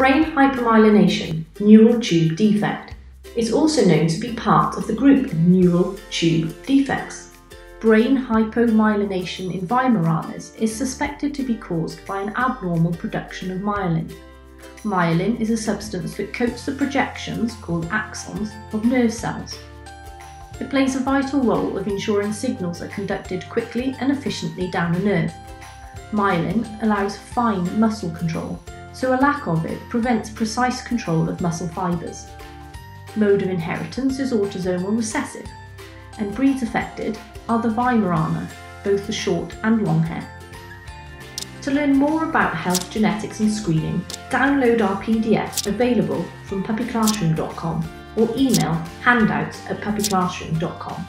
Brain hypomyelination, neural tube defect, is also known to be part of the group neural tube defects. Brain hypomyelination in Weimaraners is suspected to be caused by an abnormal production of myelin. Myelin is a substance that coats the projections, called axons, of nerve cells. It plays a vital role of ensuring signals are conducted quickly and efficiently down a nerve. Myelin allows fine muscle control, so a lack of it prevents precise control of muscle fibres. Mode of inheritance is autosomal recessive, and breeds affected are the Weimaraner, both the short and long hair. To learn more about health genetics and screening, download our PDF available from puppyclassroom.com or email handouts at puppyclassroom.com.